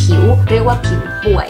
ผิว เรียกว่าผิวป่วย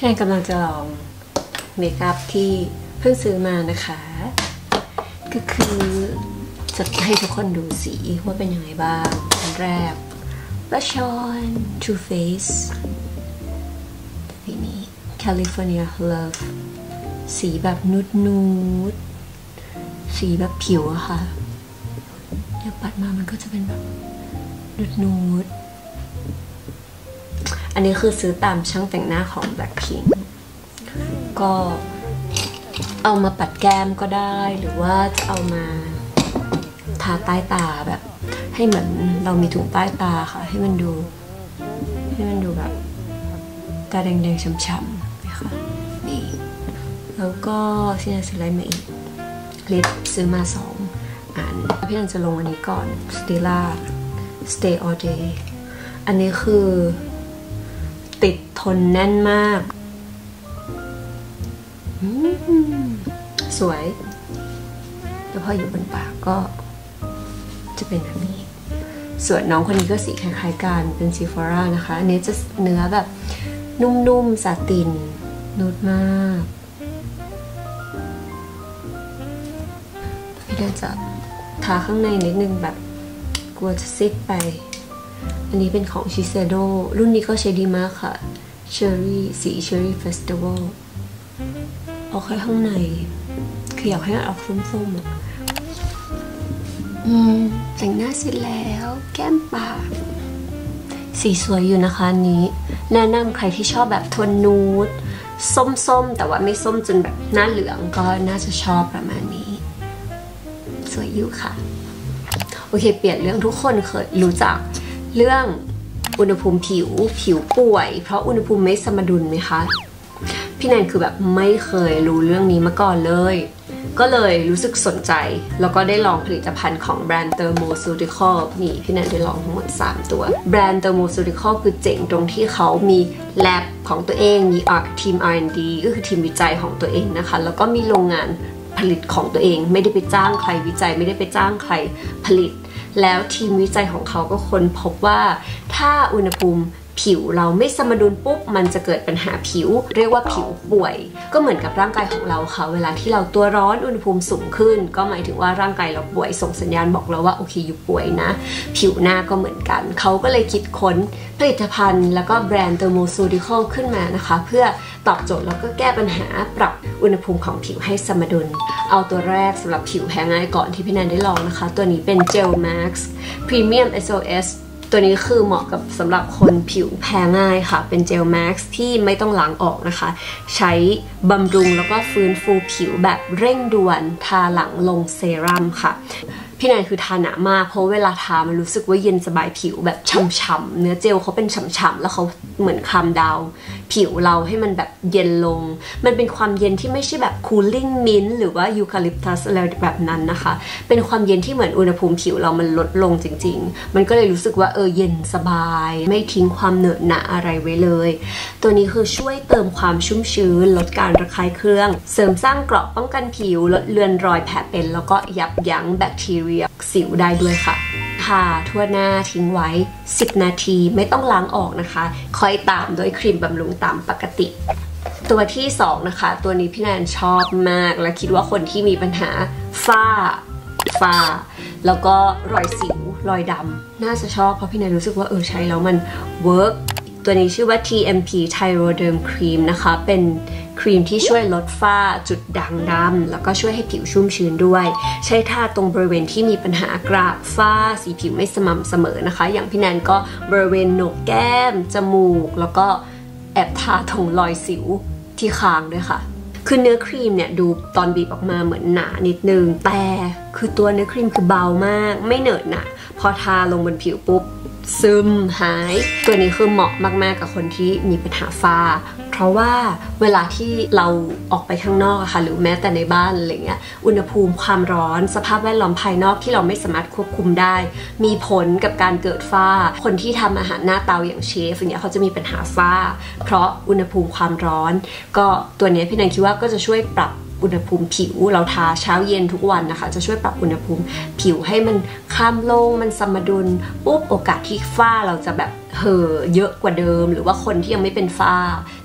พี่แอนกำลังจะลองเมคอัพที่เพิ่งซื้อมานะคะ ก็คือจะให้ทุกคนดูสีว่าเป็นยังไงบ้างอันแรก Blush on Too Faced สีนี้ California Love สีแบบนูดนูดสีแบบผิวอะค่ะเดี๋ยวปัดมามันก็จะเป็นแบบนูดนูด อันนี้คือซื้อตามช่างแต่งหน้าของ Blackpink ก็เอามาปัดแก้มก็ได้ หรือว่าจะเอามาทาใต้ตาแบบ ให้เหมือนเรามีถุงใต้ตาค่ะ ให้มันดู ให้มันดูแบบตาแดงๆช้ำๆนะคะนี่แล้วก็ที่นันซื้ออะไรมาอีกลิปซื้อมาสองอันพี่นันจะลงอันนี้ก่อน Stila Stay All Day อันนี้คือ ติดทนแน่นมาก สวย แล้วพออยู่บนปากก็จะเป็นแบบนี้ ส่วนน้องคนนี้ก็สีคล้ายๆกันเป็นซีฟอร่านะคะ อันนี้จะเนื้อแบบนุ่มๆ สาตินนูดมากพี่เดนจะทาข้างในนิดนึงแบบกลัวจะซิดไป อันนี้เป็นของชิเซโดรุ่นนี้ก็ใช้ดีมากค่ะ Cherry สี Cherry Festival เอาแค่ข้างในคืออยากให้มันออกส้มๆอะอืมแต่งหน้าเสร็จแล้ว แก้มปาก สีสวยอยู่นะคะอันนี้ แนะนำใครที่ชอบแบบโทนนูดส้มๆ แต่ว่าไม่ส้มจนแบบหน้าเหลืองก็น่าจะชอบประมาณนี้ สวยอยู่ค่ะ โอเค เปลี่ยนเรื่องทุกคนเคยรู้จัก เรื่องอุณหภูมิผิวผิวป่วย เพราะอุณหภูมิไม่สมดุลไหมคะพี่แนนคือแบบไม่เคยรู้เรื่องนี้มาก่อนเลย ก็เลยรู้สึกสนใจ แล้วก็ได้ลองผลิตภัณฑ์ของแบรนด์ Thermoceutical นี่พี่แนนได้ลองทั้งหมด 3 ตัว แบรนด์ Thermoceutical คือเจ๋งตรงที่เขามีแลบของตัวเองมีทีม R&D ก็คือทีมวิจัยของตัวเองนะคะ แล้วก็มีโรงงานผลิตของตัวเอง ไม่ได้ไปจ้างใครวิจัย ไม่ได้ไปจ้างใครผลิต แล้วทีมวิจัยของเขาก็ค้นพบว่าถ้าอุณหภูมิ ผิวเราไม่สมดุลปุ๊บมันจะเกิดปัญหาผิว เรียกว่าผิวป่วย ก็เหมือนกับร่างกายของเราค่ะ เวลาที่เราตัวร้อนอุณหภูมิสูงขึ้น ก็หมายถึงว่าร่างกายเราป่วยส่งสัญญาณบอกเราว่าโอเคอยู่ป่วยนะ ผิวหน้าก็เหมือนกัน เขาก็เลยคิดค้นผลิตภัณฑ์ แล้วก็แบรนด์ Thermoceutical ขึ้นมานะคะ เพื่อตอบโจทย์แล้วก็แก้ปัญหาปรับอุณหภูมิของผิวให้สมดุล เอาตัวแรกสำหรับผิวแพ้ง่ายก่อนที่พี่แนนได้ลองนะคะ ตัวนี้เป็น Gel Max Premium SOS ตัวนี้คือเหมาะกับสำหรับคนผิวแพ้ง่ายค่ะ เป็นเจลแม็กซ์ที่ไม่ต้องล้างออกนะคะ ใช้บำรุงแล้วก็ฟื้นฟูผิวแบบเร่งด่วนทาหลังลงเซรั่มค่ะ พี่นายคือทาหนามากเพราะเวลาทามันรู้สึกว่าเย็นสบายผิวแบบฉ่ำๆเนื้อเจลเขาเป็นฉ่ำๆแล้วเขาเหมือนคามดาวผิวเราให้มันแบบเย็นลง มันเป็นความเย็นที่ไม่ใช่แบบคูลิ่งมิ้นหรือว่ายูคาลิปตัสอะไรแบบนั้นนะคะ เป็นความเย็นที่เหมือนอุณหภูมิผิวเรามันลดลงจริง ๆ มันก็เลยรู้สึกว่าเออเย็นสบาย ไม่ทิ้งความเหนอะหนะอะไรไว้เลย ตัวนี้คือช่วยเติมความชุ่มชื้น ลดการระคายเคือง เสริมสร้างเกราะป้องกันผิว ลดเลือนรอยแผลเป็น แล้วก็ยับยั้งแบคทีเรียสิวได้ด้วยค่ะ ทาทั่วหน้าทิ้งไว้ 10 นาทีไม่ต้องล้างออกนะคะ คอยตามด้วยครีมบำรุงตามปกติ ตัวที่ 2 นะคะ ตัวนี้พี่แนนชอบมาก และคิดว่าคนที่มีปัญหาฝ้าฝ้า แล้วก็รอยสิวรอยดำน่าจะชอบเพราะพี่แนนรู้สึกว่าเออใช้แล้วมันเวิร์ก ตัวนี้ชื่อว่า TMP Tyroderm Cream นะคะ เป็นครีมที่ช่วยลดฝ้าจุดด่างดำแล้วก็ช่วยให้ผิวชุ่มชื้นด้วย ใช้ทาตรงบริเวณที่มีปัญหากระฝ้าสีผิวไม่สม่ำเสมอนะคะ อย่างพี่แนนก็บริเวณโหนกแก้ม จมูก แล้วก็แอบทาตรงรอยสิวที่คางด้วยค่ะคือเนื้อครีมเนี่ยดูตอนบีบออกมาเหมือนหนานิดนึง แต่คือตัวเนื้อครีมคือเบามาก ไม่เหนอะหนะพอทาลงบนผิวปุ๊บ ซึมหาย ตัวนี้คือเหมาะมากๆกับคนที่มีปัญหาฝ้า เพราะว่าเวลาที่เราออกไปข้างนอกค่ะหรือแม้แต่ในบ้านอะไรเงี้ยอุณหภูมิความร้อน สภาพแวดล้อมภายนอกที่เราไม่สามารถควบคุมได้ มีผลกับการเกิดฝ้า คนที่ทำอาหารหน้าเตาอย่างเชฟอย่างเงี้ยเขาจะมีปัญหาฝ้า เพราะอุณหภูมิความร้อน ก็ตัวนี้พี่นันคิดว่าก็จะช่วยปรับ อุณหภูมิผิว เราทาเช้าเย็นทุกวันนะคะ จะช่วยปรับอุณหภูมิผิวให้มันข้ามลงมันสมดุลปุ๊บโอกาสที่ฝ้าเราจะแบบเห่อเยอะกว่าเดิม หรือว่าคนที่ยังไม่เป็นฝ้า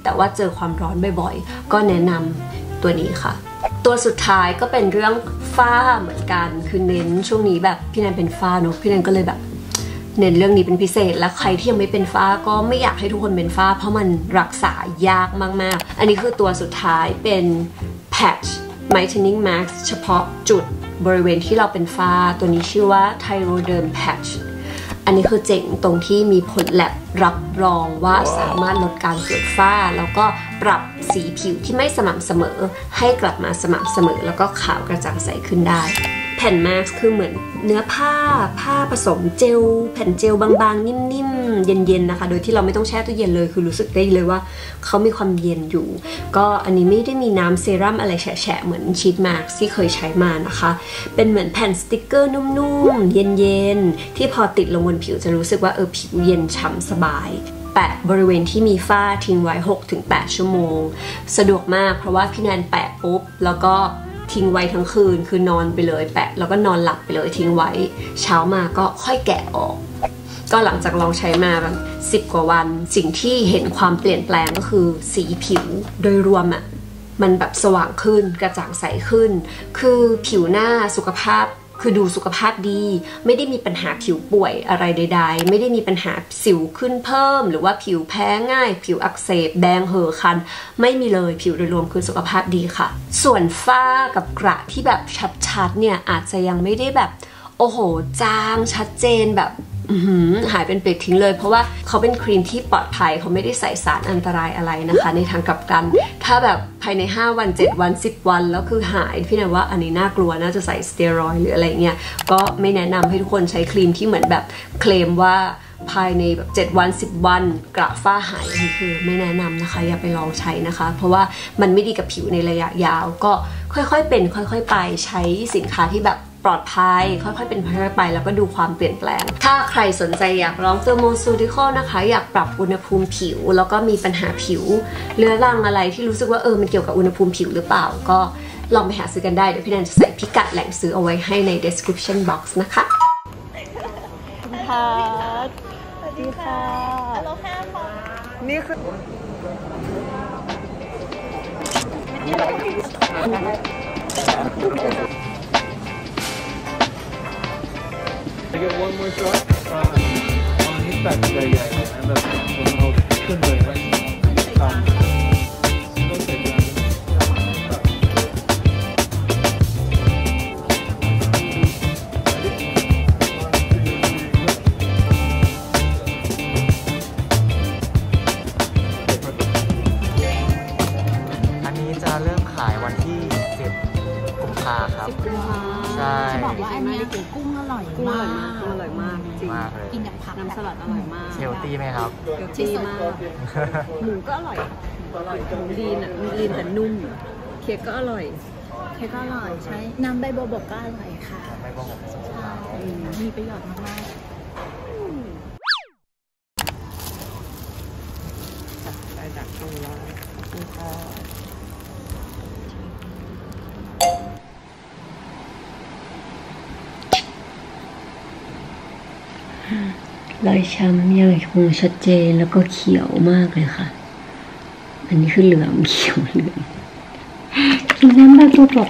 แต่ว่าเจอความร้อนบ่อยๆ ก็แนะนำตัวนี้ค่ะตัวสุดท้ายก็เป็นเรื่องฝ้าเหมือนกัน คือเน้นช่วงนี้แบบพี่แนนเป็นฝ้าเนอะพี่แนนก็เลยแบบ เน้นเรื่องนี้เป็นพิเศษ และใครที่ยังไม่เป็นฝ้าก็ไม่อยากให้ทุกคนเป็นฝ้า เพราะมันรักษายากมากๆ อันนี้คือตัวสุดท้ายเป็น patch whitening mask เฉพาะจุดบริเวณที่เราเป็นฝ้า ตัวนี้ชื่อว่า Tyroderm patch อันนี้คือเจ๋งตรงที่มีผลแลบรับรองว่าสามารถลดการเกิดฝ้า แล้วก็ปรับสีผิวที่ไม่สม่ำเสมอ ให้กลับมาสม่ำเสมอ แล้วก็ขาวกระจ่างใสขึ้นได้ ผ่นมาสคือเหมือนเนื้อผ้าผ้าผสมเจล แผ่นเจลบางๆ นิ่มๆ เย็นๆนะคะ โดยที่เราไม่ต้องแช่ตู้เย็นเลยคือรู้สึกได้เลยว่าเขามีความเย็นอยู่ ก็อันนี้ไม่ได้มีน้ำเซรั่มอะไรแฉะๆเหมือนชีทมาร์กที่เคยใช้มานะคะ เป็นเหมือนแผ่นสติกเกอร์นุ่มๆ เย็นๆ ที่พอติดลงบนผิวจะรู้สึกว่าเออผิวเย็นฉ่ำสบายแปะบริเวณที่มีฝ้าทิ้งไว้ 6-8 ชั่วโมง สะดวกมากเพราะว่าพี่แนนแปะปุ๊บ แล้วก็ ทิ้งไว้ทั้งคืน คือนอนไปเลย แปะแล้วก็นอนหลับไปเลยทิ้งไว้ เช้ามาก็ค่อยแกะออก ก็หลังจากลองใช้มาแบบสิบกว่าวัน สิ่งที่เห็นความเปลี่ยนแปลงก็คือสีผิวโดยรวมอะมันแบบสว่างขึ้นกระจ่างใสขึ้น คือผิวหน้าสุขภาพ คือดูสุขภาพดี ไม่ได้มีปัญหาผิวป่วยอะไรใด ๆ ไม่ได้มีปัญหาสิวขึ้นเพิ่ม หรือว่าผิวแพ้ง่าย ผิวอักเสบแดงเห่อคัน ไม่มีเลยผิวโดยรวมคือสุขภาพดีค่ะ ส่วนฝ้ากับกระที่แบบชัดๆเนี่ยอาจจะยังไม่ได้แบบ โอ้โห จางชัดเจนแบบ หายเป็นเปลือกทิ้งเลย เพราะว่าเขาเป็นครีมที่ปลอดภัยเขาไม่ได้ใส่สารอันตรายอะไรนะคะ ในทางกลับกัน ถ้าแบบภายใน 5 วัน 7 วัน 10 วัน แล้วคือหายพี่นะว่าอันนี้น่ากลัวน่าจะใส่สเตียรอยด์หรืออะไรเงี้ยก็ไม่แนะนำให้ทุกคนใช้ครีมที่เหมือนแบบเคลมว่าภายในแบบ 7 วัน 10 วัน กระฝ้าหายอันนี้คือไม่แนะนำนะคะ อย่าไปลองใช้นะคะ เพราะว่ามันไม่ดีกับผิวในระยะยาว ก็ค่อยๆเป็น ค่อยๆไปใช้สินค้าที่แบบ ปลอดภัย ค่อยๆ เป็นค่อยๆไปแล้วก็ดูความเปลี่ยนแปลง ถ้าใครสนใจอยากลองเทอร์โมซูติคอลนะคะ อยากปรับอุณหภูมิผิว แล้วก็มีปัญหาผิวเรื้อรังอะไรที่รู้สึกว่าเออมันเกี่ยวกับอุณหภูมิผิวหรือเปล่า ก็ลองไปหาซื้อกันได้ เดี๋ยวพี่แนนจะใส่พิกัดแหล่งซื้อเอาไว้ให้ใน description box นะคะค่ะสวัสดีค่ะนี่คือ get one more shot um, on his back. Yeah, yeah, yeah. And that's one hold. Good way, right? Um, okay, .6 อันนี้จะเริ่มขายวันที่ 10 กุมภาครับใช่ จะบอกว่าอันเนี้ยกุ้งอร่อยกุ้งอร่อยมามากกกุ้งอร่อยมากจริงมากเลยกินกับผักน้ำสลัดอร่อยมากเฮลตี้ไหมครับเกี๊ยวจี้มากหมูก็อร่อยหมูอร่อยหมูลีนอะลีนแต่นุ่ม เค้กก็อร่อยเค้กก็อร่อยใช้น้ำใบบัวบกก็อร่อยค่ะไม่บอกผมใช่มีประโยชน์มากไปดักตรงร้านนี่ค่ะ รอยช้ำยังคงชัดเจนแล้วก็เขียวมากเลยค่ะ อันนี้คือเหลืองเขียวเหลืองกินน้ำใบบัวบก